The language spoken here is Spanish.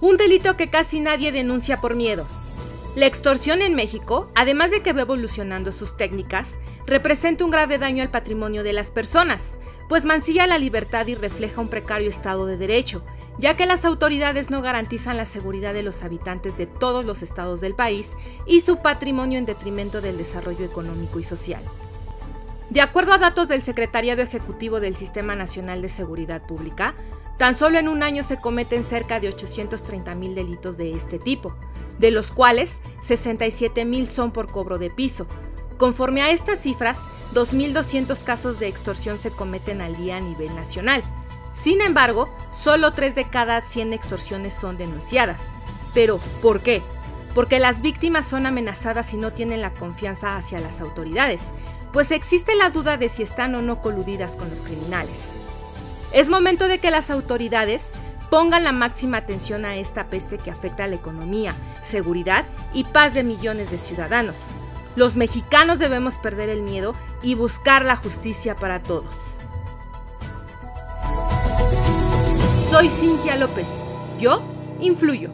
un delito que casi nadie denuncia por miedo. La extorsión en México, además de que va evolucionando sus técnicas, representa un grave daño al patrimonio de las personas, pues mancilla la libertad y refleja un precario estado de derecho, ya que las autoridades no garantizan la seguridad de los habitantes de todos los estados del país y su patrimonio en detrimento del desarrollo económico y social. De acuerdo a datos del Secretariado Ejecutivo del Sistema Nacional de Seguridad Pública, tan solo en un año se cometen cerca de 830 mil delitos de este tipo, de los cuales 67 mil son por cobro de piso. Conforme a estas cifras, 2.200 casos de extorsión se cometen al día a nivel nacional. Sin embargo, solo 3 de cada 100 extorsiones son denunciadas. Pero, ¿por qué? Porque las víctimas son amenazadas y no tienen la confianza hacia las autoridades, pues existe la duda de si están o no coludidas con los criminales. Es momento de que las autoridades pongan la máxima atención a esta peste que afecta a la economía, seguridad y paz de millones de ciudadanos. Los mexicanos debemos perder el miedo y buscar la justicia para todos. Soy Cintia López. Yo influyo.